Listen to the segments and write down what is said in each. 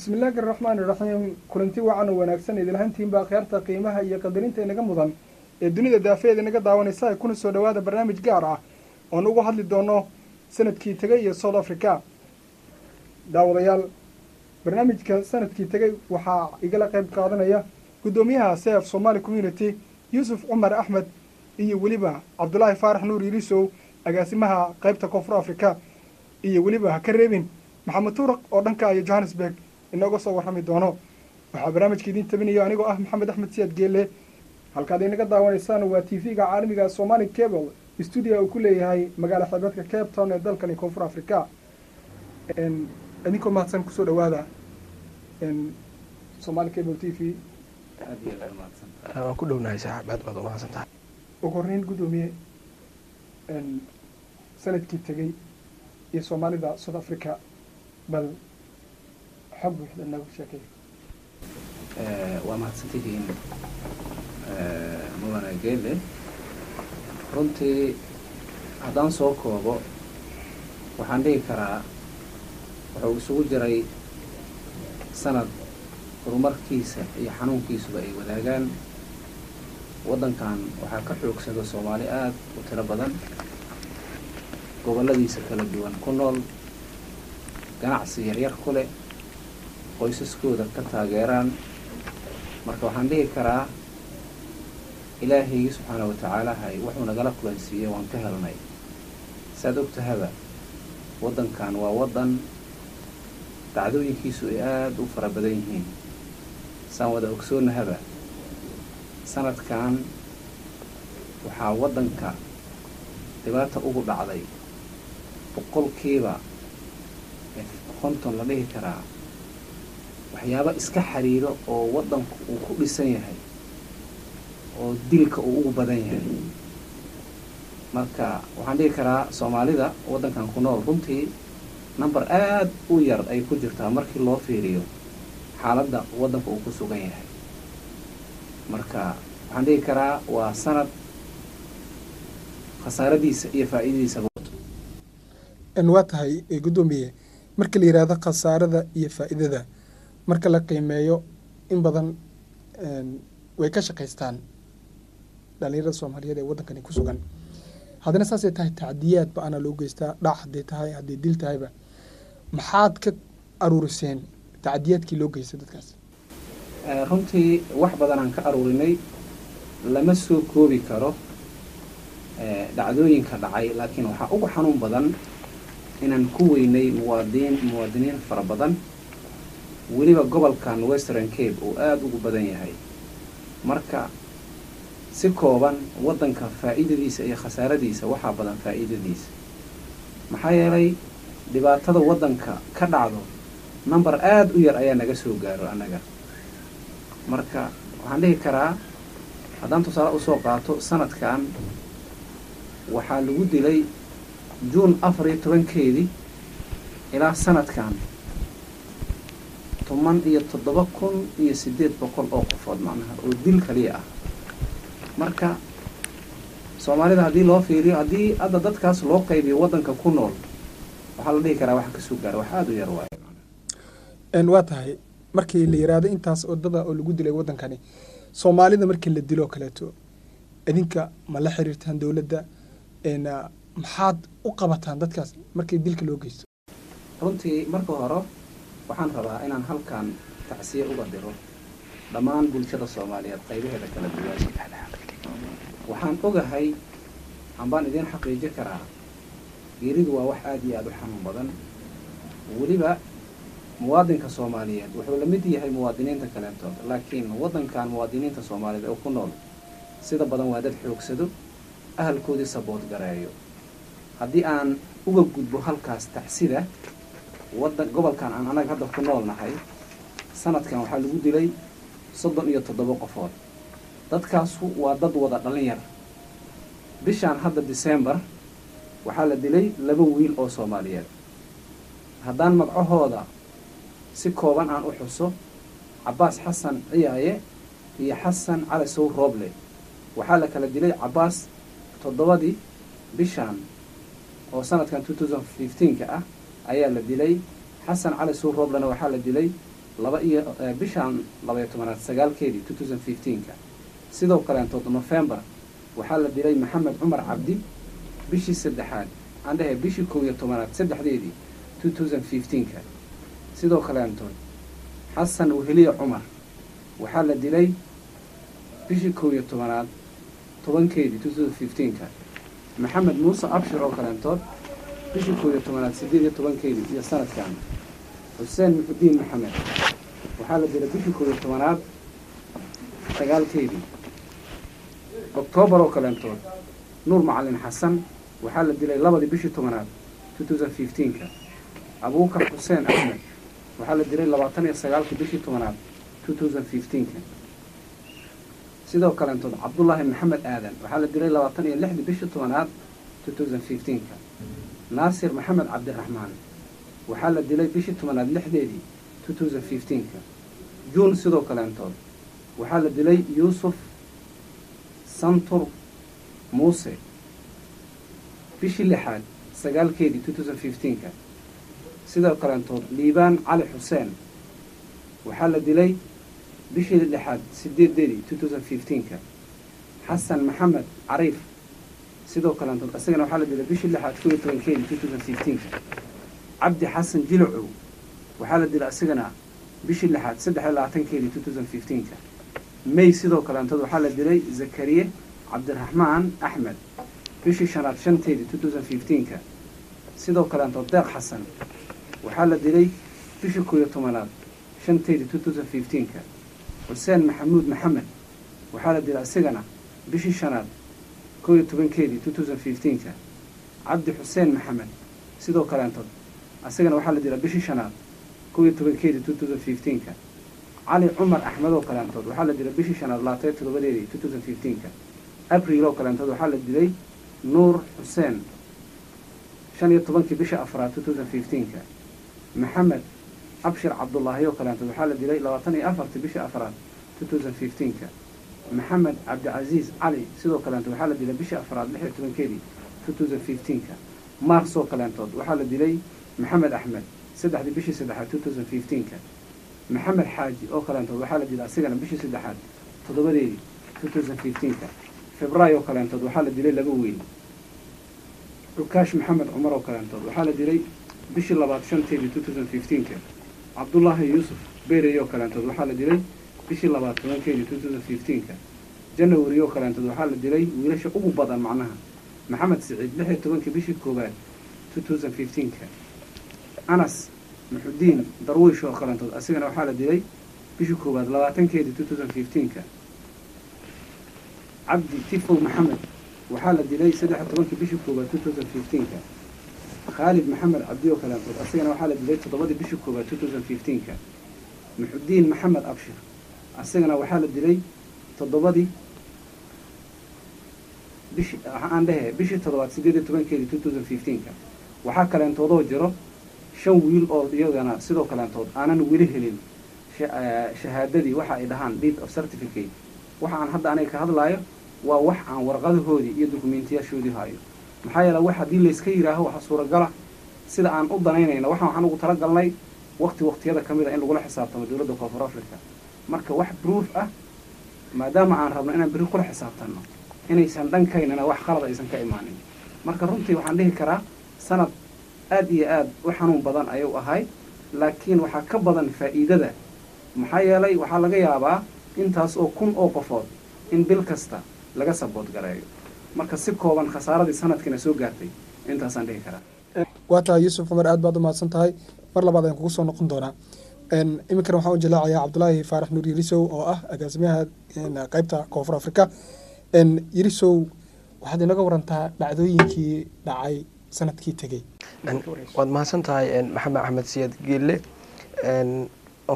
bismillaahi araxmaani iraxiim kulanti wacan oo wanaagsan. Idilhantiinbaa khiyaarta qiimaha iyo qadarinta inaga mudan. Ee dunida daafeeda inaga daawanaysa ay kuna soo dhowaada barnaamij gaar ah oon uga hadli doono sannadkii tegay iyo south africa. Daawadayaal barnaamijka sannadkii tegay waxaa igala qayb qaadanaya guddoomiyaha sef somaali community yuusuf cumar axmed iyo weliba cabdulaahi faarax nuur ilisow agaasimaha qaybta koonfur africa iyo weliba ha ka reebin maxamed tuuraq oo dhanka iyo johannesburg inooga soo warrami doono. Waxaa barnaamijka idiin tabinayo anigoo ah maxamed axmed siyaad geelle. Halkaad inaga daawanaysaan waa t v-ga caalamiga somali cable stuudia uu ku leeyahay magaala xeebeedka cape town ee dalkani koonfur africa idinkoo mahadsan ku soo dhawaada somali cable t v. Waan ku dhownahay saaxiib aad baad u mahadsan tahay. Ugu horreyn guddoomiye sannadkii tegey iyo soomaalida south africa bal xog buuxda nagu sheekay waa mahadsantihiin mudane geelle runtii haddaan soo koobo waxaan dhihi karaa wuxuu isugu jiray sanad horumarkiisa iyo xanuunkiisuba ay wadaagaan waddankan waxaa ka xoogsada soomaali aada u tiro badan gobolladiisa kala duwan ku nool ganacsi yaryar ku leh qoysaskooda ka taageeraan. Marka waxaan dhihi karaa ilaahaygi subxaana wa hay wuxuu nagala kulansiiyey waan ka helnay. Saad ogtahaba waddankan waa waddan dacdooyinkiisu ay aada u fara badan yihiin. Saan wada ogsoonnahaba sanadkan waxaa waddanka dhibaata ugu dhacday boqolkiiba. Konton la dhihi karaa waxyaaba iska xiriiro oo waddanku uu ku dhisan yahay oo dilka uu ugu badan yahay. Marka waxaan dhihi karaa soomaalida waddankan ku nool. Runtii number aada u yar ay ku jirtaa markii loo fiiriyo xaaladda waddanka uu ku sugan yahay. Marka waxaan dhihi karaa waa sanad khasaaradiisa iyo faa'iidadiisaba waa tahay guddoomiye marka la yidhaahdo khasaarada iyo faa'iidada marka la qiimeeyo in badan way ka shaqaystaan dhalinyarada soomaaliyeed ee waddankani ku sugan. Haddana saasay tahay tacdiyaad ba'ana loo geystaa dhac hadday tahay hadday dil tahayba. Maxaad ka aruuriseen tacdiyaadkii loo geystay dadkaas? Runtii wax badanaan ka aruurinay lama soo koobi karo dhacdooyinka dhacay laakiin waxaa ugu xanuun badan inaan ku weynay muwaadiniin muwaadiniin fara badan weliba gobolkan western cape uu aada ugu badan yahay. Marka si kooban waddanka faa'iidadiisa iyo khasaaradiisa waxaa badan faa'iidadiisa. Maxaa yeelay dhibaatada waddanka ka dhacdo number aada u yar ayaa naga soo gaaro annaga. Marka waxaan dhihi karaa haddaan tusaale u soo qaato sanadkan waxaa lagu dilay juun afar iyo tobankeedii ilaa sanadkan toban iyo toddoba kun iyo siddeed boqol oo qofood macnaha oo dil kaliya ah. Marka soomaalida haddii loo fiiriyo haddii hadda dadkaas loo qaybiyo waddanka ku nool waxaa la dhihi karaa waxa ka soo gaara wax aada u yar waaye waa tahay. Markii la yiraahdo intaas waddada oo lagu dilay waddankani soomaalida markii la dilo kaleeto idinka ma la xiriirtaan dowladda? Maxaad u qabataan dadkaas markii dilka loo geysto? Runtii marka hore waxaan rabaa inaan halkan tacsiye uga diro dhammaan bulshada soomaaliyeed qaybaheeda kala duwan waxaan ogahay ambaan idiin xaqiiji karaa geeridu waa wax aada iyo aada u xanuun badan. Weliba muwaadinka soomaaliyeed wuxuu la mid yahay muwaadiniinta kaleentood laakiin waddankan muwaadiniinta soomaaliyeed oo ku nool sida badan waa dad xoogsado ahalkoodii sabood gareeyo. Haddii aan uga gudbo halkaas tacsida waddan gobolkan aan annaga hadda ku nool nahay sanadkan waxaa lagu dilay soddon iyo toddoba qofood. Dadkaasu waa dad wada dhalin yar bishaan hadda december waxaa la dilay laba wiil oo soomaaliyeed. Haddaan magcahooda si kooban aan u xuso cabbaas xasan ciyaaye iyo xasan cali sow rooble waxaa la kala dilay cabbaas toddobadii bishaan oo sanadkan two thousand fifteenka ah ayaa la dilay. Xasan cali suur rooblena waxaa la dilay laba iyo bishaan labaiyo tobanaad sagaalkeedii two thousand fifteenka. Sidoo kaleentood november waxaa la dilay maxamed cumar cabdi bishii saddexaad aan bishii kow iyo tobanaad saddexdeedii two thousand fifteenka. Sidoo kaleentood xasan weheliye cumar waxaa la dilay bishii kow iyo tobanaad tobankeedii two thousand fifteenka. Maxamed muuse abshir oo kaleentood bishii kow iyo tobanaad siddeed iyo tobankeedii iyo sanadkan xuseen muxudiin maxamed waxaa la dilay bishii kow iyo tobanaad sagaalkeedii oktoobar oo kaleentood nuur macalin xasan waxaa la dilay labadii bishii tobanaad fifteenka abuukar xuseen axmed waxaa la dilay labaatan iyo sagaalkii bishii tobanaad fifteenka sidoo kaleentood cabdullaahi maxamed aadan waxaa la dilay labaatan iyo lixdii bishii tobanaad fifteenka naasir maxamed cabdiraxmaan waxaa la dilay bishii tobanaad lixdeedii two thousand juun sidoo kaleentood waxaa la dilay yuusuf santur muuse. Bishii lixaad sagaalkeedii two thousand sidoo kaleentood liibaan cali xuseen. Waxaa la dilay bishii lixaad sideedeedii fifteenka xasan maxamed cariif sidoo kaleentood isagana waxaa la dilay bishii lixaad kow iyo tobankeedii two thousand fifteenka cabdi xasan jilacow waxaa la dilay isagana bishii lixaad saddex labaatankeedii two thousand fifteenka. May sidoo kaleentood waxaa la dilay zakariye cabdiraxmaan axmed bishii shanaad shanteedii two thousand fifteenka. Sidoo kaleentood deeq xasan waxaa la dilay bishii kow iyo tobanaad shanteedii two thousand fifteenka. Xuseen maxamuud maxamed waxaa la dilay isagana bishii shanaad kow iyo tobankeedii two thousand fifteenka cabdi xuseen maxamed sidoo kaleentood isagana waxaa la dilay bishii shanaad kow iyo tobankeedii two thousand fifteenka cali cumar axmed oo kaleentood waxaa la dilay bishii shanaad labaatan toddobadeedii two thousand fifteenka abriil oo kaleentood waxaa la dilay nuur xuseen shan iyo tobankii bisha afraad two thousand fifteenka maxamed abshir cabdullaahi oo kaleentood waxaa la dilay labaatan iyo afartii bisha afraad two thousand fifteenka maxamed cabdicasiis cali sidoo kaleentood waxaa la dilay bishii afraad lix iyo tobankeedii two thousand kaleentood waxaa la dilay maxamed axmed saddexdii bishii saddexaad two thousand maxamed xaaji oo kaleentood waxaa la dilay asigana bishii saddexaad toddobadeedii two thousand fifteenka. Oo kaleentood waxaa la dilay laba weyn. Cukaash maxamed cumar oo kaleentood waxaa la dilay bishii labaad shanteedii two cabdullaahi yuusuf berey oo kaleentood waxaa la dilay bishii labaad two thousand fifteenka janawari oo kaleentood waxaa la dilay wiilasha ugu badan macnaha. Maxamed siciid lix iyo tobankii bishii koowaad two thousand fifteenka anas muxudiin darwiish oo kaleentood asigana waxaa la dilay bishii koowaad labaatankeedii two thousand fifteenka cabdi tifow maxamed waxaa la dilay saddex iyo tobankii bishii koowaad two thousand fifteenka khaalid maxamed cabdi oo kaleentood asigana waxaa la dilay toddobadii bishii koowaad two thousand fifteenka muxudiin maxamed abshir asigana waxaa la dilay toddobadii bishi aan dhehe bishii toddobaad sideed iyo tobankeedii two thousand fifteenka waxaa kaleentoodoo jiro shan wiil oo iyagana sidoo kaleentood aanan weli helin shahaadadii waxa ay dhahaan deed of certificate. Waxa aan hadda aniga ka hadlaayo waa wax aan warqadahoodii iyo dukumentiyaashoodii hayo maxaa yeele wax haddii layska yidhaaho waxa suuragala sida aan u danaynayna waxaan waxaan ugu talagalnay waqti waqtiyada ka mid a in lagula xisaabtamo dowladda koonfur africa marka wax proof ah maadaama aan rabno inaan berri kula xisaabtanno inaysan dhankaynana wax qalad aysan ka imaanin. Marka runtii waxaan dhihi karaa sanad aad iyo aad u xanuun badan ayuu ahay laakiin waxaa ka badan faa'iidada. Maxaa yeelay waxaa laga yaabaa intaas oo kun oo qofood in bil kasta laga sabood gareeyo. Marka si kooban khasaaradii sanadkiina soo gaartay intaasaan dhihi karaa. Waa tahay yuusuf cumar aad baad u mahadsan tahay. Mar labaad ayaan kugu soo noqon doonaa iminkana waxaan u jalaacayaa cabdulaahi faarax nuur yirisow oo ah agaasimaha qeybta koonfur afrika. Yirisow waxaad inaga warantaa dhacdooyinkii dhacay sannadkii tegey. Waad mahadsan tahay maxamed axmed siyaad geelle. Waan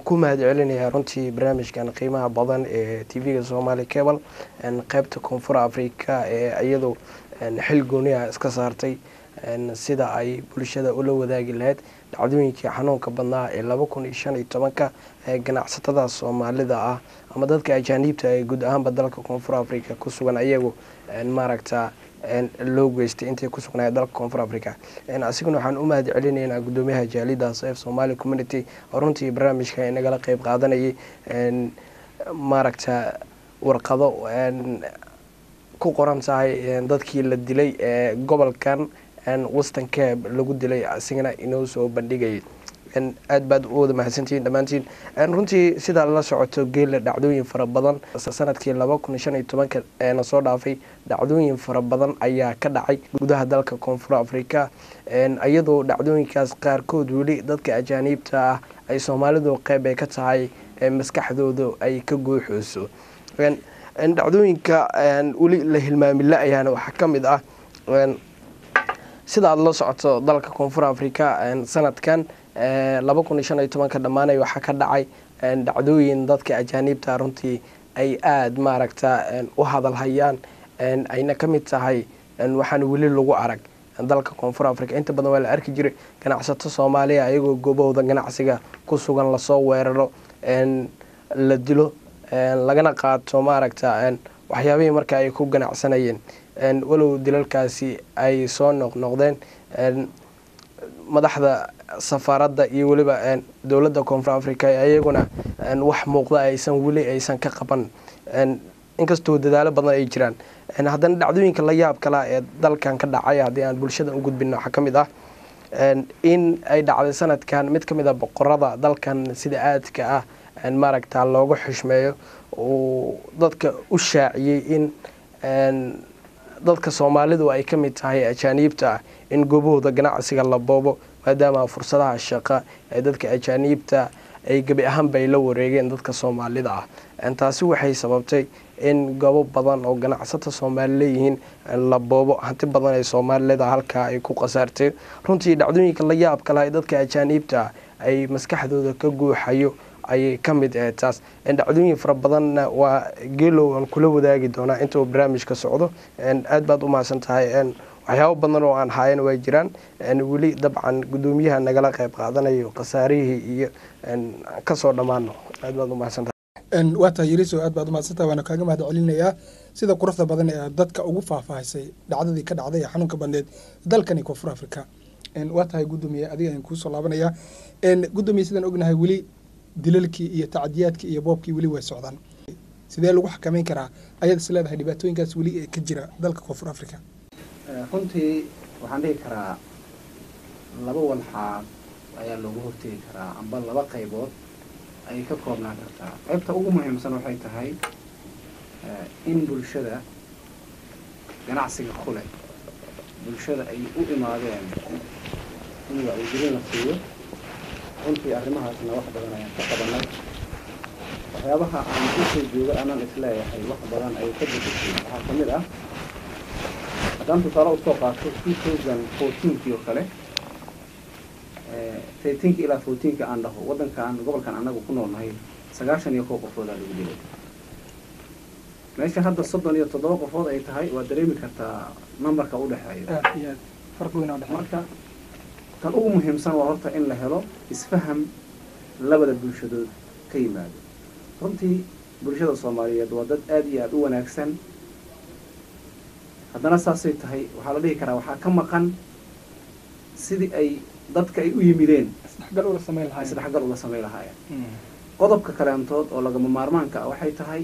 ku mahad celinayaa runtii barnaamijkan qiimaha badan ee t v-ga somali cable. Qeybta koonfur africa ee iyadu xil gooniha iska saartay sida ay bulshada ula wadaagi lahayd dhacdooyinkii xanuunka badnaa ee laba kun iyo shan iyo tobanka ee ganacsatada soomaalida ah ama dadka ajaaniibta ee guud ahaanba dalka koonfur africa ku sugan ayagu maaragta loo geystay intay ku sugnaaya dalka koonfur africa asiguna waxaan u mahad celinaynaa guddoomiyaha jaalida saf somali community oo runtii barnaamijka inagala qeyb qaadanayay maaragta warqado ku qoran tahay dadkii la dilay ee gobolkan cabe lagu dilay asigana inoo soo bandhigayay aad baad u wada mahadsantihiin dhammaantiin. Runtii sidaa la socoto geela dhacdooyin fara badan. Sanadkii laba kun shan iyo tobanka eena soo dhaafay dhacdooyin fara badan ayaa ka dhacay gudaha dalka koonfur africa iyadoo dhacdooyinkaas qaarkood weli dadka ajaaniibta ah ay soomaalidu qeyb ay ka tahay maskaxdooda ay ka guuxooso dhacdooyinka weli la hilmaami la-ayaana waxaa ka mid ah sida aada la socoto dalka koonfur africa sanadkan laba kun iyo iyo tobanka dhammaanay waxaa ka dhacay dhacdooyin dadka ajaaniibta runtii ay aada maaragta u hadalhayaan ayna ka mid tahay waxaan weli lagu arag dalka koonfur africa inta badan waa la arki jiray ganacsato soomaaliya ayagoo goobahooda ganacsiga ku sugan la soo weeraro la dilo lagana qaato maaragta waxyaabihii marka ay ku ganacsanayeen walow dilalkaasi ay soo noqnoqdeen madaxda safaaradda iyo weliba dowladda koonfur africa iyaguna wax muuqda aysan weli aysan ka qaban. Inkastoo dadaalo badan ay jiraan. Haddana dhacdooyinka la yaab kala ee dalkan ka dhacay haddii aan bulshada u gudbino waxaa ka mid ah. In ay dhacday sanadkan mid ka mid a boqorada dalkan sida aadka ah maaragta looga xushmeeyo uu dadka u shaaciyey in dadka soomaalidu ay ka mid tahay ajaaniibta ah in goobahooda ganacsiga la boobo maadaama fursadaha shaqa ee dadka ajaaniibta ay gebi ahaanba ay la wareegeen dadka soomaalida ah. Taasi waxay sababtay in goobo badan oo ganacsata soomaali leeyihiin la boobo. Hanti badan ee soomaalida halkaa ay ku khasaarteen. Runtii dhacdooyinka la yaab kalaha ee dadka ajaaniibta ah ay maskaxdooda ka guuxayo ayay ka mid ahayd taas. Dhacdooyin fara badanna waa geelow aan kula wadaagi doonaa intuu barnaamijka socdo. Aad baad u mahadsan tahay waxyaabo badan oo aan haayana way jiraan. Weli dabcan guddoomiyaha nagala qayb qaadanayo khasaarihii iyo ka soo dhammaano aad baad u mahadsan tahay. Waa tahay yariso aad baad umahadsantaha waana kaaga mahad celinayaa sida quruxda badan ee dadka ugu faahfaahisay dhacdadii ka dhacday ee xanuunka badneed dalkani koonfur africa waa tahay guddoomiye adiga aan kuusoo laabanaya. Guddoomiye sidaan ognahay weli dilalkii iyo tacadiyaadkii iyo boobkii weli way socdaan. Sidee lagu xakameyn karaa? Ayaad is leedahay dhibaatooyinkaas weli ee ka jira dalka koonfur africa runtii waxaan dhihi karaa laba walxaad ayaa loogu hortegi karaa amba laba qaybood ayay ka koobnaan kartaa. Qaybta ugu muhiimsan waxay tahay in bulshada ganacsiga kule bulshada ay u imaadeen in wacyigelin la siiyo runtii arrimahaasna wax badan ayaan ka qabanay. Waxyaabaha aan u soo jooga anaan is leeyahay wax badan ayay ka bedeshay. Waxaa ka mid ah haddaan tusaale u soo qaato two thousand fourteenkii oo kale thirteenki ilaa fourteenka aan dhaho waddankaan gobolkan annaga ku noolnahay sagaashan iyo kow qofoodaa lagu dilay meesha hadda soddon iyo toddoba qofood ay tahay waa dareemi kartaa numberka dhexe marka kan ugu muhiimsan waa horta in la helo isfaham labada bulshadood ka yimaado. Runtii bulshada soomaaliyeed waa dad aada iyo aada u wanaagsan. Haddana saasay tahay waxaa la dhihi karaa waxaa ka maqan sidii ay dadka ay u yimideen. Isdhexgal ula samayn lahaayeen. Qodobka kaleentood oo lagama maarmaanka ah waxay tahay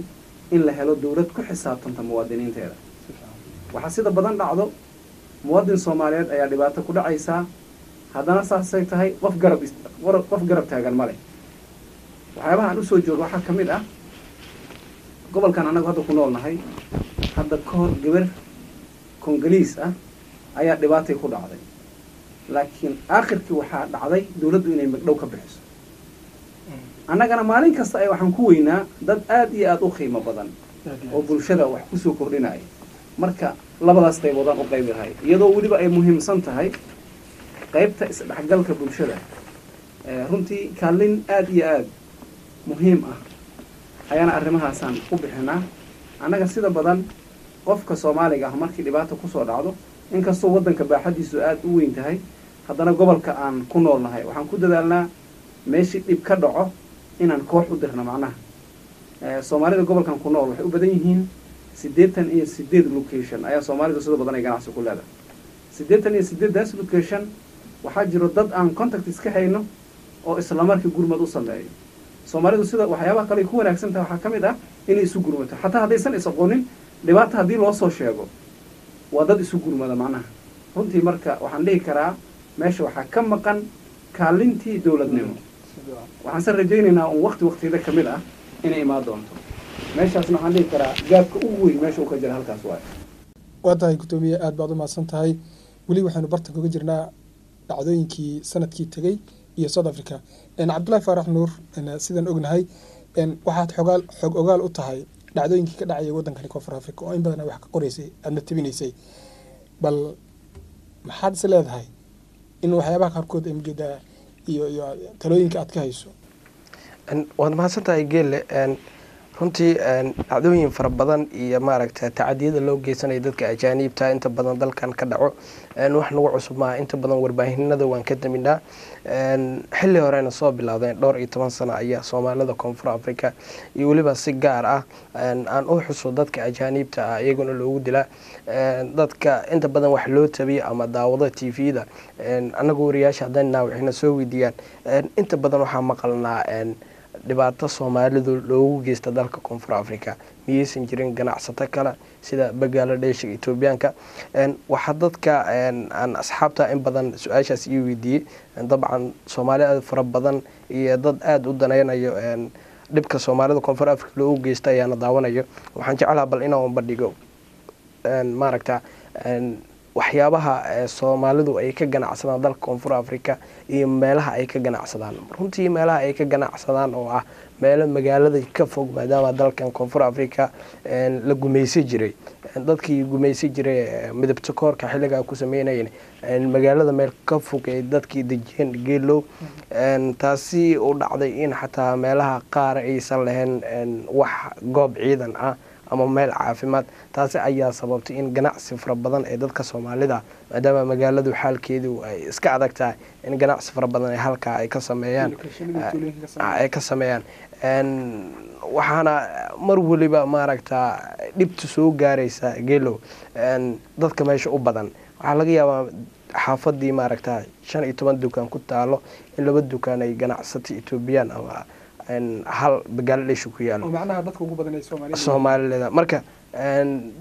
in la helo dawlad ku xisaabtanta muwaadiniinteeda. Waxaa sida badan dhacdo muwaadin soomaaliyeed ayaa dhibaato ku dhacaysaa haddana saasay tahay qof garab qof garab taagan ma leh. Waxyaabaha aan u soo jooga waxaa ka mid ah gobolkan annagu hadda ku nool nahay hadda ka hor gabar kongoliis ah ayaa dhibaatay ku dhacday. Laakiin aakhirkii waxaa dhacday dawladdu inay magdhow ka bixiso. Annagana maalin kasta ay waxaan ku weynaa dad aada iyo aada u qiimo badan oo bulshada wax ku soo kordhinaya. Marka labadaas qayboodaan u qaybi lahay iyadoo weliba ay muhiimsan tahay qaybta isdhexgalka bulshada. Ee runtii kaalin aada iyo aada muhiim ah ayaana arrimahaasaan ku bixinaa. Annaga sida badan qofka soomaaliga ah markii dhibaata ku soo dhacdo inkastoo waddanka baaxaddiisu aada u weyn tahay haddana gobolka aan ku nool nahay waxaan ku dadaalnaa meeshii dhib ka dhaco inaan koox u dirno macnaha. Eh, soomaalida gobolkan ku nool waxay u badan yihiin siddeetan iyo sideed location. Ayaa soomaalidu sida badan ay ganacsi ku leedahay. Siddeetan iyo sideeddaas location waxaa jiro dad aan contact iska hayno oo islamarkii gurmad u sameeyo. Soomaalidu sida waxyaabaha kale ku wanaagsan tahay waxaa ka mid ah inay isu gurmato. Xataa haddaysan is dhibaata haddii loo soo sheego waa dad isu gurmada macnaha. Runtii marka waxaan dhihi karaa meesha waxaa ka maqan kaalintii dowladnimo. Waxaanse rajaynaynaa un wakti waktiyada ka mid ah inay imaan doonto. Meeshaasna waxaan dhihi karaa gaabka ugu weyn meesha uu ka jira halkaas waayo. Waa tahay guddoomiye aada baad u mahadsan tahay. Weli waxaynu bartanka uga jirnaa dhacdooyinkii sannadkii tegey iyo south africa. Cabdullahi faarax nuur sidaan ognahay waxaad xogaal xog ogaal u tahay dhacdooyinkii ka dhacaya waddankani koonfur africa oo in badan wax ka qoreysay aadna tebinaysay bal maxaad is leedahay in waxyaabaha qaarkood mujeedaa iyo iyo talooyinka aad ka hayso? Waad mahadsan tahay geelle runtii dhacdooyin fara badan iyo maaragta tacadiyada loo geysanaya dadka ajaaniibta inta badan dalkan ka dhaco wax nagu cusub maaha. Inta badan warbaahinada waan ka daminaa. Xilli horena soo bilaabdeen dhowr iyo toban sano ayaa soomaalida koonfur africa iyo weliba si gaar ah aan u xuso dadka ajaaniibta ah iyaguna loogu dilaa. Dadka inta badan wax loo tabiya ama daawada t v-da annagu wariyaasha haddana waxayna soo weydiiyaan. Inta badan waxaa maqalnaa dhibaato soomaalidu loogu geysta dalka koonfur africa miyaysan jirin ganacsato kale sida bangaladesh etoobiyaanka waxaa dadka aan asxaabta in badan su'aashaas ii weydiiyey. Dabcan soomaali aad fara badan iyo dad aada u danaynayo dhibka soomaalida koonfur africa loogu geysta ayaana daawanayo. Waxaan jeclaha bal inaan bandhigo maaragta waxyaabaha soomaalidu ay ka ganacsadaan dalka koonfur africa iyo meelaha ay ka ganacsadaan. Runtii meelaha ay ka ganacsadaan oo ah meelo magaalada ka fog maadaama dalkan koonfur africa la gumaysan jiray. Dadkii gumaysan jiray midabta xilligaa ku sameynayeen magaalada meel ka fog ay dadkii dejiyeen geelow taasi u dhacday in xataa meelaha qaar aysan lahayn wax goob ciidan ah ama meel caafimaad. Taasi ayaa sababtay in ganacsi fara badan ee dadka soomaalida maadaama magaaladu xaalkeedu ay iska adag tahay in ganacsi fara badan halkaa ay ka sameeyaan ay ka sameeyaan. Waxaana mar weliba maaragta dhibta soo gaaraysa geelow dadka meesha u badan. Waxaa laga yaabaa xaafadii maaragta shan iyo toban dukaan ku taalo in laba dukaan ay ganacsato etoobiyaan ama hal bangaladesh ku yaalo marka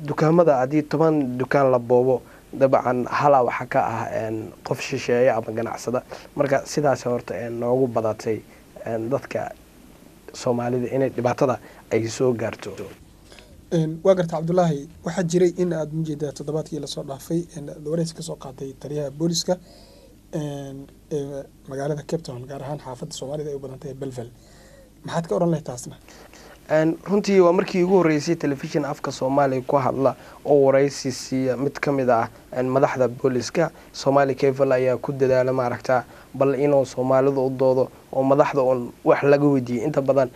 dukaamada haddii toban dukaan la boobo dabcan hala waxaa ka ah qof shisheeya ama ganacsada. Marka sidaas horta noogu badatay dadka soomaalida inay dhibaatada ay soo gaarto. Waa garta cabdulaahi waxaa jiray in aada mujeedaa toddobaadkii la soo dhaafay wareysi ka soo qaatay taliyaha booliska ee magaalada cape town gaar ahaan xaafadda soomaalida ay u badantahay belvel maxaad ka odhan lahay taasna? Runtii waa markii ugu horreysay telefishin afka soomaaliya ku hadla oo waraysi siiya mid ka mid ah madaxda booliska. Soomaali kevel ayaa ku dadaala maaragta bal inuu soomaalida u doodo oo madaxda uun wax laga weydiiyey inta badan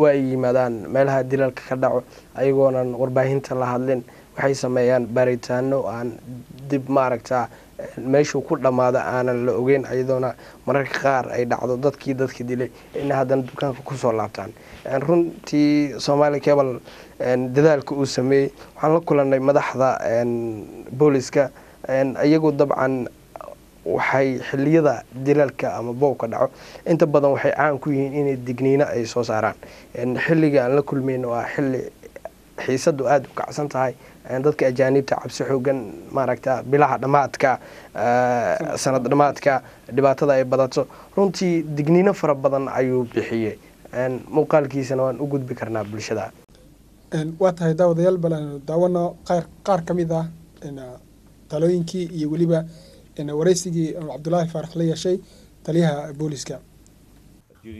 waa ay yimaadaan meelaha dilalka ka dhaco ayagoonan warbaahinta la hadlin. Waxay sameeyaan baaritaano aan dib maaragta meeshuu ku dhammaada aanan la ogeyn iyadoona mararka qaar ay dhacdo dadkii dadka dilay in haddana dukaanka ku soo laabtaan. Runtii soomaali cebal dadaalka uu sameeyey waxaan la kulanay madaxda booliska. Iyagu dabcan waxay xiliyada dilaalka ama boobka dhaco. Inta badan waxay caan ku yihiin inay digniino ay soo saaraan. Xilliga aan la kulmayn waa xilli xiisadu aada u kacsan tahay dadka ajaaniibta cabsi xoogan maaragta bilaha dhammaadka sanad dhammaadka dhibaatada ay badato runtii digniino fara badan ayuu bixiyey. Muuqaalkiisana waan u gudbi karnaa bulshada. Waa tahay daawadayaal bal daawano qaar ka mid ah talooyinkii iyo weliba wareysigii cabdulaahi faarax la yeeshay taliyaha booliska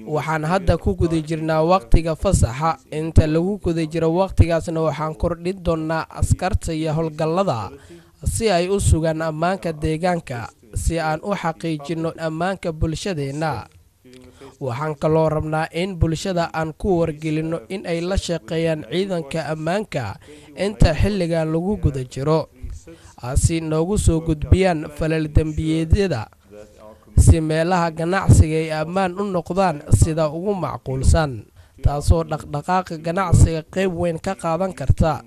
waxaan hadda ku guda jirnaa wakhtiga fasaxa. Inta lagu guda jiro wakhtigaasna waxaan kordhin doonnaa askarta iyo howlgallada si ay u sugaan ammaanka deegaanka si aan u xaqiijinno ammaanka bulshadeenna waxaan kaloo rabnaa in bulshada aan ku wargelinno in ay la shaqeeyaan ciidanka ammaanka inta xilligan lagu guda jiro. Si noogu soo gudbiyaan falal dembiyeedyada si meelaha ganacsiga ay ammaan u noqdaan sida ugu macquulsan taasoo dhaqdhaqaaqa ganacsiga qayb weyn ka qaadan karta.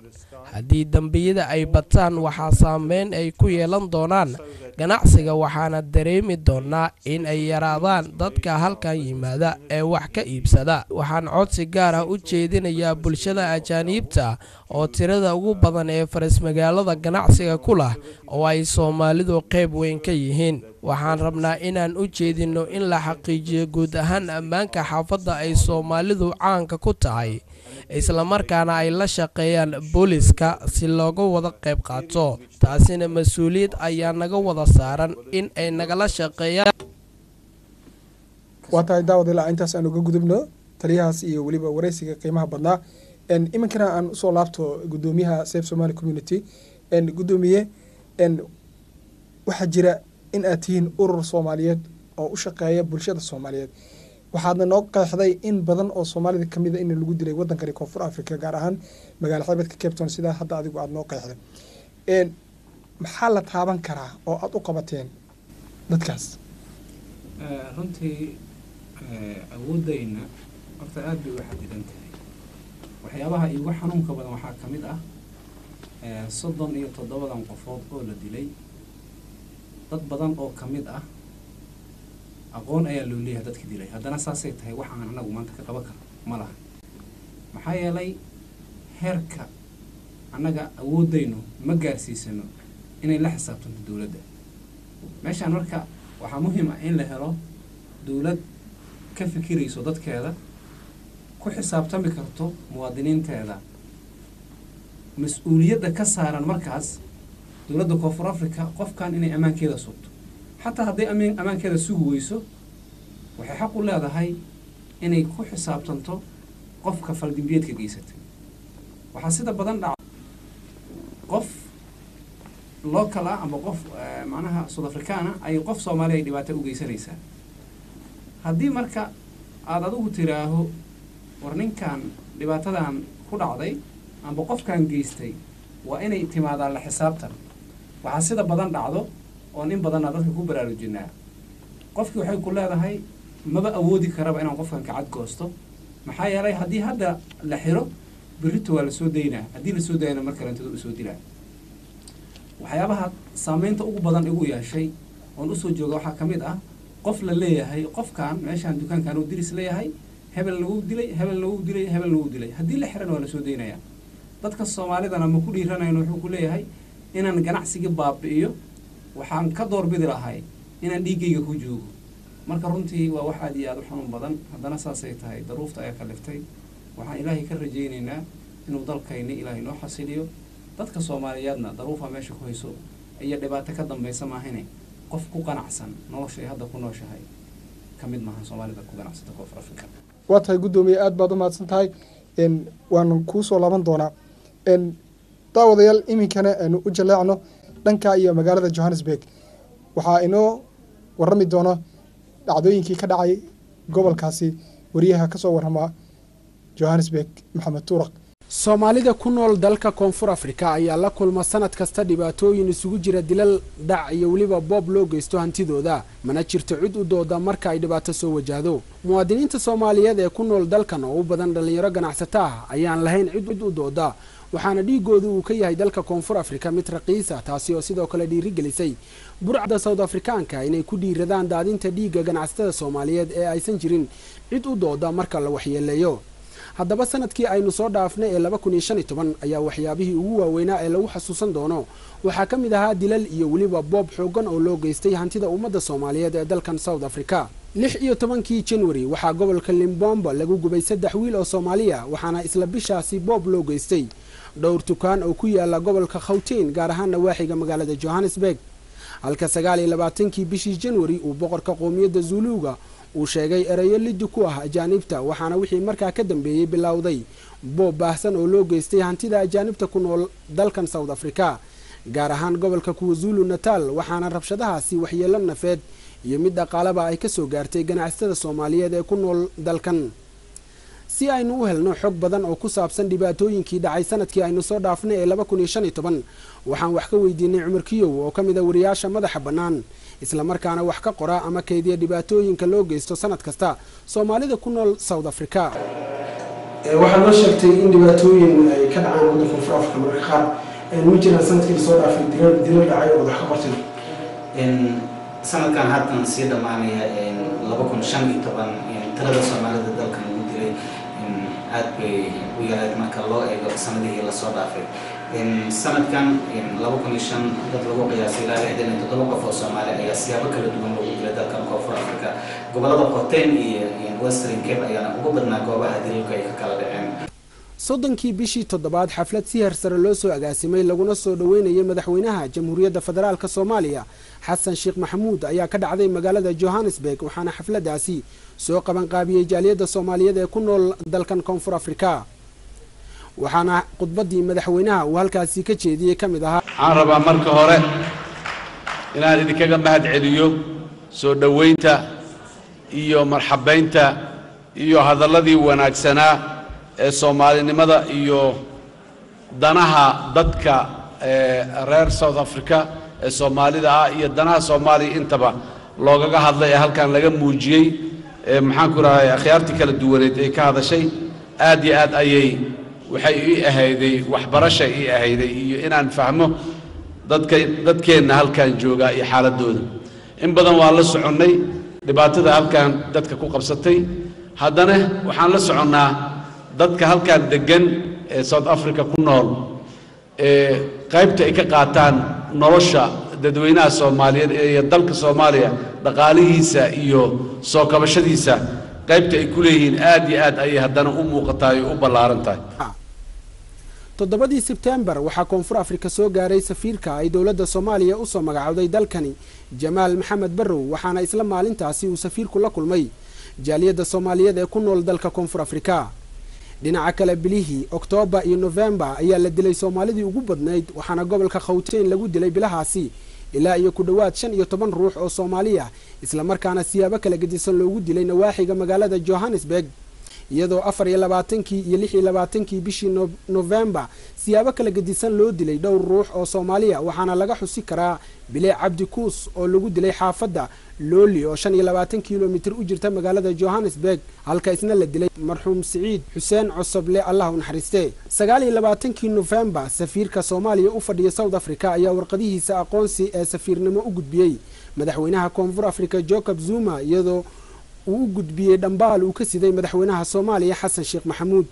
Haddii dembiyada ay bataan waxaa saameyn ay ku yeelan doonaan ganacsiga waxaana dareemi doonaa in ay yaraadaan dadka halkan yimaada ee wax ka iibsada. Waxaan codsi gaar ah u jeedinayaa bulshada ajaaniibta oo tirada ugu badan ee faras magaalada ganacsiga ku lah oo ay soomaalidu qayb weyn ka yihiin waxaan rabnaa inaan u jeedinno in la xaqiijiyo guud ahaan ammaanka xaafadda ay soomaalidu caanka ku tahay islamarkaana ay la shaqeeyaan booliska si looga wada qayb qaato. Taasina mas'uuliyad ayaa naga wada saaran in ay nagala shaqeeyaan. Waa tahay daawad ilaa intaas aan uga gudubno. Taliyahaas iyo weliba wareysiga qiimaha badnaa. Iminkana aan u soo laabto gudoomiyaha safe somali community. Gudoomiye. Waxaa jira in aad tihiin urur soomaaliyeed oo u shaqeeya bulshada soomaaliyeed. Waxaadna noo qeexday in badan oo soomaalida ka mid a in lagu dilay wadankani koonfur africa gaar ahaan magaalo xeebedka capton sidaa hadda adigu aada noo qeexday maxaa la taaban karaa oo aada u qabateen dadkaas? Runtii awoodayna horta aada bay u xadidan tahay. Waxyaabaha iigu xanuunka badan waxaa ka mid ah soddon iyo toddobadan qofood oo la dilay dad badan oo ka mid ah aqoon ayaa loo leeyahay dadka dilay. Haddana saasay tahay wax aan anagu maanta ka qaban karno ma laha. Maxaa yeelay heerka annaga awoodaynu ma gaarsiisano inay la xisaabtanto dowladda. Meeshaan marka waxaa muhiim ah in la helo dowlad ka fikirayso dadkeeda ku xisaabtami karto muwaadiniinteeda. Mas'uuliyadda ka saaran markaas dowladda koonfur africa qofkan inay ammaankeeda sugto. Xataa hadday ammaankeeda sugi weyso waxay xaq u leedahay inay ku xisaabtanto qofka faldimbiyeedka geysatay waxaa sida badan dhaca qof local ah amba qof macnaha south africana ay qof soomaaliya ay dhibaato u geysanaysaa. Haddii marka aada adigu tiraaho war ninkan dhibaatadan ku dhacday amba qofkan geystay waa inay timaadaan la xisaabtan waxaa sida badan dhacdo oon in badanna dadka ku baraarujinaa. Qofkii waxay ku leedahay maba awoodi karaba inaan qofkan kacad goosto. Maxaa yeelay haddii hadda la xiro berrito waa la soo daynaa. Haddii la soo daayana mar kalentadu u soo dilaa waxyaabaha saameynta ugu badan igu yeeshay oon u soo jooga waxaa ka mid ah qof la leeyahay qofkan meeshaan dukaankan uu diris leeyahay hebel lagu dilay hebel lagu dilay hebel lagu dilay. Haddii la xirana waa la soo daynayaa. Dadka soomaalidana ma ku dhiiranayno wuxuu ku leeyahay inaan ganacsigii baabi'iyo waxaan ka doorbidi lahay inaan dhiiggayga ku joogo. Marka runtii waa wax aad iyo aada u xanuun badan. Haddana saasay tahay daruufta ayaa kaliftay waxaan ilaahay ka rajaynaynaa inuu dalkayna ilaahay noo xasiliyo. Dadka soomaaliyeedna daruufa meesha ku hayso. Iyo dhibaato ka dambaysa maahine. Qof ku qanacsan nolosha ay hadda ku nooshahay. Ka mid maaha soomaalida ku ganacsata koonfur africa waa tahay guddoomiye aada baad u mahadsan tahay waanu kuu soo laaban doonaa daawadayaal iminkana aynu u jaleecno dhanka iyo magaalada johannesburg. Waxaa inoo warami doono dhacdooyinkii ka dhacay gobolkaasi wariyaha ka soo warama johannesburg maxamed tuuraq. Soomaalida ku nool dalka koonfur afrika ayaa la kulma sanad kasta dhibaatooyin isugu jira dilal dhac iyo weliba boob loo geysto hantidooda. Mana jirto cid u dooda marka ay dhibaato soo wajahdo muwaadiniinta soomaaliyeed ee ku nool dalkan oo u badan dhallinyaro ganacsato ah ayaan lahayn cid u dooda waxaana dhiigoodu uu ka yahay dalka koonfur afrika mid raqiisa taasi oo sidoo kale dhiirigelisay. Burcadda south afrikaanka inay ku dhiiradaan daadinta dhiigga ganacsatada soomaaliyeed ee aysan jirin cid u dooda marka la waxyeeleeyo. Haddaba sannadkii aynu soo dhaafnay ee ayaa waxyaabihii ugu waaweynaa ee lagu xasuusan doono. Waxaa ka mid ahaa dilal iyo weliba boob xoogan oo loo geystay hantida ummadda soomaaliyeed ee dalkan south africa. Lix iyo tobankii januari waxaa gobolka limbomba lagu gubay saddex wiil oo soomaaliya waxaana isla bishaasi boob loo geystay dhowr tukaan oo ku yaalla gobolka khawtiin gaar ahaan nawaaxiga magaalada johannesburg. Halka sagaal iyo labaatankii bishii januari uu boqorka qoomiyadda zuluuga uu sheegay ereyo liddi ku ah ajaanibta waxaana wixii markaa ka dambeeyey bilowday. Boob baahsan oo loo geystay hantida ajaanibta ku nool dalkan south africa gaar ahaan gobolka kuwazulu natal waxaana rabshadahaasi waxyeelo nafeed iyo mid dhaqaalaba ay ka soo gaartay ganacsatada soomaaliyeed ee ku nool dalkan si aynu u helno xog badan oo ku saabsan dhibaatooyinkii dhacay sannadkii aynu soo dhaafnay ee laba kun iyo shan iyo toban waxaan wax ka weydiinay cumar kiyow oo ka mid a wariyaasha madaxa bannaan. Islamarkaana wax ka qora ama kaydiya dhibaatooyinka loo geysto sanad kasta soomaalida ku nool south africa. Waxaad noo sheegtay in dhibaatooyin ay ka dhacaan waddanka koonfur afrika mararka qaar. Ma jiraan sannadkii la soo dhaafay dilal dilal dhacay oo wax ka bartay sanadkan haatan sii dhammaanaya laba kun shan iyo toban talada soomaalida aad bay u yareed marka loo eego sanadihii la soo dhaafay. Sanadkan laba kun iyo shan dad lagu qiyaasay ilaa lixdan iyo toddoba qof oo soomaali ayaa siyaabo kala duwan loogu dilay dalkan koonfur africa gobollada qoteen iyo western cape ayaana ugu badnaa goobaha dilalku ay ka kala dhaceen. Soddonkii bishii toddobaad xaflad si hersare loo soo agaasimay laguna soo dhoweynayay madaxweynaha jamhuuriyadda federaalk soomaaliya. Xasan sheekh maxamuud ayaa ka dhacday magaalada johannesburg waxaana xafladdaasi soo qabanqaabiyey jaaliyadda soomaaliyeed ee ku nool dalkan koonfur afrika. Waxaana khudbaddii madaxweynaha uu halkaasi ka jeediyey ka mid ahaa. Waxaan rabaa marka hore inaan idinkaga mahad celiyo soo dhoweynta iyo marxabaynta iyo hadalladii wanaagsanaa ee soomaalinimada iyo danaha dadka reer south africa ee soomaalida ah iyo danaha soomaaliya intaba loogaga hadlay ee halkan laga muujiyey maxaanku idhahday akhyaartii kala duwaneed ay ka hadashay aad iyo aad ayay waxay ii ahayday waxbarasha ii ahayday iyo inaan fahmo dadka dadkeenna halkan joogaa iyo xaaladooda in badan waan la soconnay dhibaatada halkan dadka ku qabsatay. Haddana waxaan la soconnaa dadka halkan deggan ee south africa ku nool ee qaybta ay ka qaataan nolosha dadweynaha soomaaliyeed iyo dalka soomaaliya dhaqaalihiisa iyo soo kabashadiisa qaybta ay ku leeyihiin aad iyo aad ayay haddana u muuqataay oo u ballaaran tahay toddobadii sebtembar waxaa koonfur afrika soo gaaray safiirka ay dowladda soomaaliya u soo magacowday dalkani jamaal maxamed barrow waxaana isla maalintaasi uu safiirku la kulmay. Jaaliyadda soomaaliyeed ee ku nool dalka koonfur afrika dhinaca kale bilihii oktoobar iyo nofembar ayaa la dilay soomaalidii ugu badnayd waxaana gobolka khawteyn lagu dilay bilahaasi. Ilaa iyo ku dhowaad shan iyo toban ruux oo soomaaliya islamarkaana siyaabo kala gedisan loogu dilay nawaaxiga magaalada johannesburg. Iyadoo afar iyo labaatankii iyo lix iyo labaatankii bishii nofembar siyaabo kala gedisan loo dilay dhowr ruux oo soomaaliya waxaana laga xusi karaa bile cabdi kuus oo lagu dilay xaafadda looli oo shan iyo labaatan kilomitir u jirta magaalada johannesburg halka isna la dilay marxuum siciid xuseen cosoble allah u naxariiste. Sagaal iyo labaatankii nofembar safiirka soomaaliya u fadhiya south africa ayaa warqadihiisa aqoonsi ee safiirnimo u gudbiyey. Madaxweynaha koonfur africa jacob zuma iyadoo uu u gudbiyey dhambaal uu ka siday madaxweynaha soomaaliya xasan sheekh maxamuud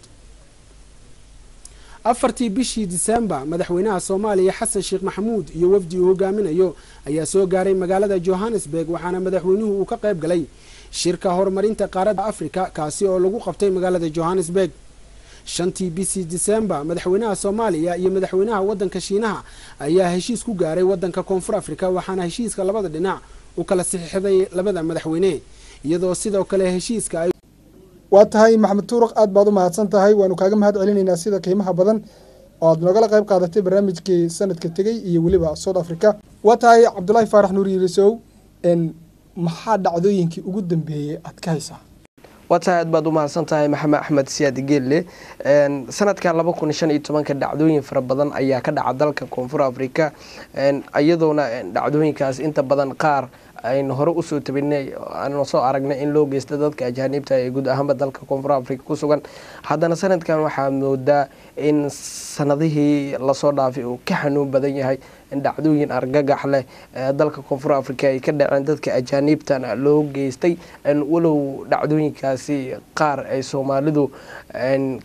afartii bishii disembar madaxweynaha soomaaliya xasan sheekh maxamuud iyo wafdi uu hogaaminayo ayaa soo gaaray magaalada johannesburg waxaana madaxweynuhu uu ka qayb galay shirka horumarinta qaaradda afrika kaasi oo lagu qabtay magaalada johannesburg. Shantii bishii disembar madaxweynaha soomaaliya iyo madaxweynaha waddanka shiinaha ayaa heshiis ku gaaray waddanka koonfur afrika waxaana heshiiska labada dhinac u kala saxiixday labada madaxweyne iyadoo sidoo kale heshiiska waa tahay maxamed tuuruq aad baad u mahadsan tahay waanu kaaga mahad celinaynaa sida qiimaha badan oo aad nogala qayb qaadatay barnaamijkii sanadka tegey iyo weliba south africa. Waa tahay cabdulaahi faarax nuur yirisow maxaa dhacdooyinkii ugu dambeeyey aad ka haysaa? Waa tahay aad baad u mahadsan tahay maxamed axmed siyaad geelle. Sanadka laba kun shan iyo tobanka dhacdooyin fara badan ayaa ka dhaca dalka koonfur africa iyadoona dhacdooyinkaas inta badan qaar aynu hore u soo tabinay aanu soo aragnay in loo geysta dadka ajaaniibta ee guud ahaanba dalka koonfur africa ku sugan. Haddana sanadkan waxaa moodaa in sanadihii la soo dhaafay uu ka xanuun badan yahay in dhacdooyin argagax leh dalka koonfur africa ay ka dhaceen dadka ajaaniibtana loo geystay walow dhacdooyinkaasi qaar ay soomaalidu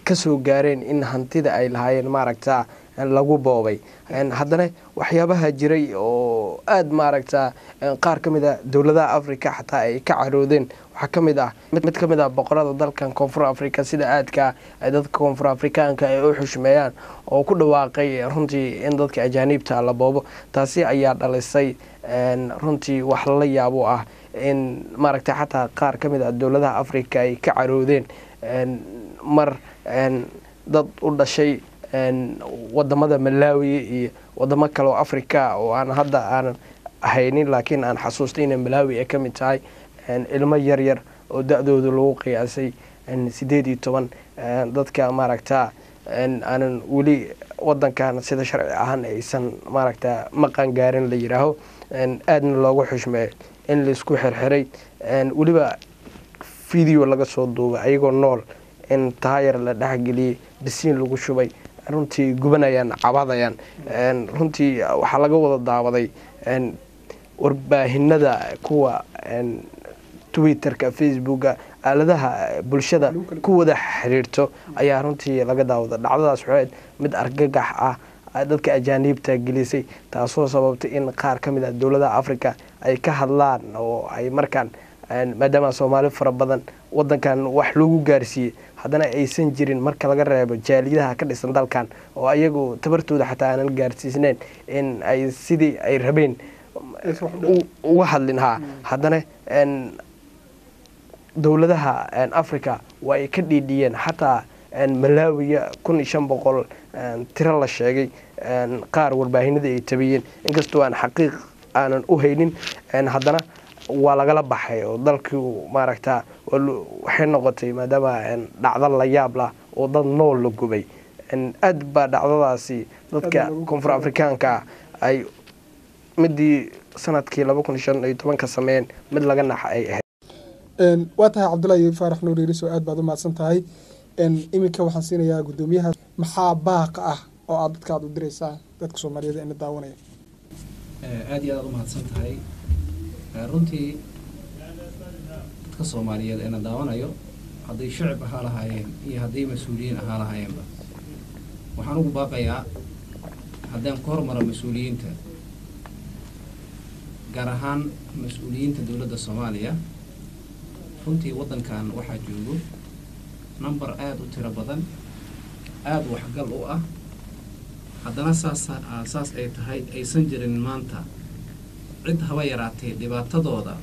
ka soo gaareen in hantida ay lahaayeen maaragta lagu boobay. Haddana waxyaabaha jiray oo aada maaragta qaar ka mid a dowladaha africa xataa ay ka caroodeen. Waxaa ka mid ah mid ka mid ah boqorada dalkan koonfur africa sida aadka dadka koonfur afrikaanka ay u xushmeeyaan oo ku dhawaaqay runtii in dadka ajaaniibta la boobo. Taasi ayaa dhalisay runtii wax lala yaabo ah in maaragta xataa qaar ka mid ah dowladaha africa ay ka caroodeen. Mar dad u dhashay waddamada malawi iyo wadamo kale oo africa oo aan hadda aanan haynin laakiin aan xasuustay ina malawi ay ka mid tahay ilmo yaryar oo da-dooda lagu qiyaasay sideed iyo toban. Dadka maaragta aanan weli wadankan sida sharci ahaan aysan maaragta maqan gaarin la yiraaho aadna loogu xushmeeyo in la isku xirxiray. Weliba video laga soo duubay ayagoo nool in taayar la dhexgeliyey bisiin lagu shubay runtii gubanayaan cabadayaan runtii waxaa laga wada daawaday warbaahinada kuwa twitterka facebooka aaladaha bulshada ku wada xiriirto ayaa runtii laga daawada. Dhacdadaas waxayd mid argagax ah dadka ajaaniibta gelisay taasoo sababtay in qaar ka mid ah dowladaha africa ay ka hadlaan oo ay markaan maadaama soomaali fara badan wadankan wax lagu gaarsiiyey haddana aysan jirin marka laga reebo jaaliyadaha ka dhisan dalkan oo ayagu tabartooda xataa aanan gaarsiisneyn in ay sidii ay rabeen uga hadlin haa. Haddana dowladaha africa waa ay ka dhiidhiyeen. Xataa malaawiya kun iyo shan boqol tiro la sheegay. Qaar warbaahinadii ay tabiyeen. Inkastoo aan xaqiiq aanan u haynin haddana waa lagala baxay oo dalkii maaragta waxay noqotay maadaama dhacdo la yaab lah oo dad nool la gubay. Aad baa dhacdadaasi dadka koonfur afrikaanka ah ay midii sannadkii laba kun shan iyo tobanka sameeyeen mid laga naxa ay ahayd. Waa tahay cabdullaahi faarax nuur iriso aad baad u mahadsan tahay. Iminka waxaan siinayaa guddoomiyaha maxaa baaqa ah oo aad dadka aad u diraysaa dadka soomaaliyeed ina daawanaya aada iyo aad u mahadsan tahay. Runtii dadka soomaaliyeed eena daawanayo hadday shicib ahaa lahaayeen iyo hadday mas'uuliyiin ahaa lahaayeenba. Waxaan ugu baaqayaa haddaan ku hormaro mas'uuliyiinta gaar ahaan mas'uuliyiinta dowladda soomaaliya runtii waddankan waxaa joogo number aada u tiro badan aada waxgal u ah. Haddana saas saas ay tahay aysan jirin maanta. Cid haba yaraatee dhibaatadooda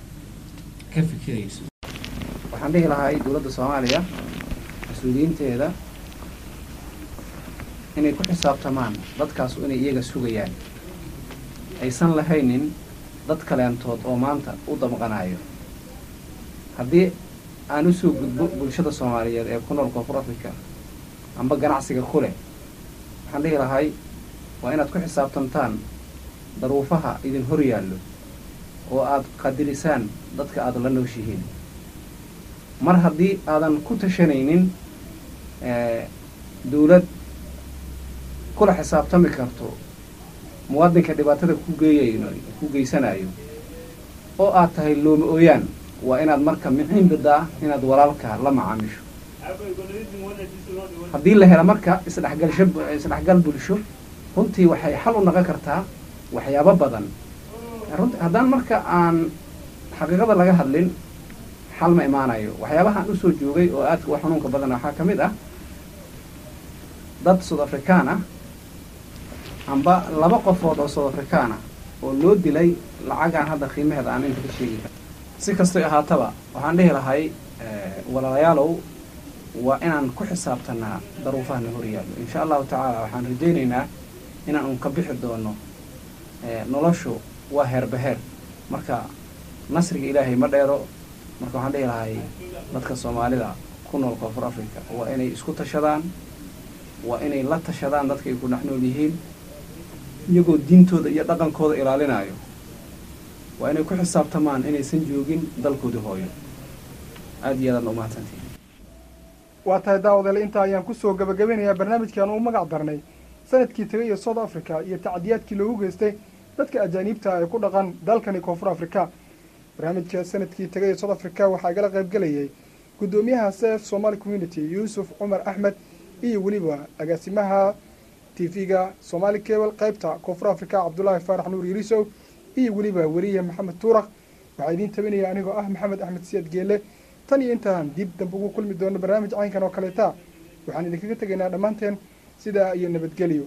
ka fikirayso waxaan dhihi lahay dowladda soomaaliya mas'uuliyiinteeda inay ku xisaabtamaan dadkaasu inay iyaga sugayaan aysan lahaynin dad kaleentood oo maanta u damqanayo haddii aan u soo gudbo bulshada soomaaliyeed ee ku nool koonfur africa amba ganacsiga ku leh waxaan dhihi lahay waa inaad ku xisaabtantaan daruufaha idin hor yaallo oo aada qadirisaan dadka aada la nooshihiin mar haddii aadan ku tashanaynin dawlad kula xisaabtami karto muwaadinka dhibaatada ku geeyayno ku geysanayo oo aad tahay looma ooyaan waa inaad marka miciin bidaa inaad walaalka la macaamisho. Haddii la helo marka isdhexgal bulsho runtii waxay xal u noqon kartaa waxyaabo badan. Haddaan marka aan xaqiiqada laga hadlin xal ma imaanayo? Waxyaabahaan u soo joogay oo aadka u xanuunka badan waxaa ka mid ah dad south african ah amba laba qofood oo south african ah oo loo dilay lacagaan hadda qiimaheeda aan inta ka sheegi kar si kastoy ahaataba waxaan dhihi lahay walaalayaalow waa inaan ku xisaabtanaa daruufahana hor yaallo insha allahu tacaala waxaan rajaynaynaa inaan un ka bixi doono noloshu waa heerbaheer marka nasriga ilaahay ma dheero marka waxaan dhihi lahay dadka soomaalida ku nool koonfur africa waa inay isku tashadaan waa inay la tashadaan dadka ku dhex nool yihiin iyagoo diintooda iyo dhaqankooda ilaalinayo waa inay ku xisaabtamaan inaysan joogin dalkoodii hooyo. Aada iyo aadaadna umahadsantihin waa tahay daawadale intaa ayaan ku soo gabagabeynayaa barnaamijkan uu magac darnay. Sanadkii tegay ee south africa iyo tacdiyaadkii loogu geystay dadka ajaaniibta ee ku dhaqan dalkani koonfur africa barnaamijka sannadkii tegay ee south africa waxaa igala qayb gelayay guddoomiyaha sef somaali community yuusuf cumar axmed iyo weliba agaasimaha t v-ga somaali cable qaybta koonfur africa cabdulaahi faarax nuur yirisow iyo weliba weriye maxamed tuuraq. Waxaa idiin tabinaya anigoo ah maxamed axmed siyaad geele. Tan iyo intaan dib dambe ugu kulmi doono barnaamij caynkan oo kaleeta waxaan idinkaga tegaynaa dhammaanteen sidaa iyo nabadgelyo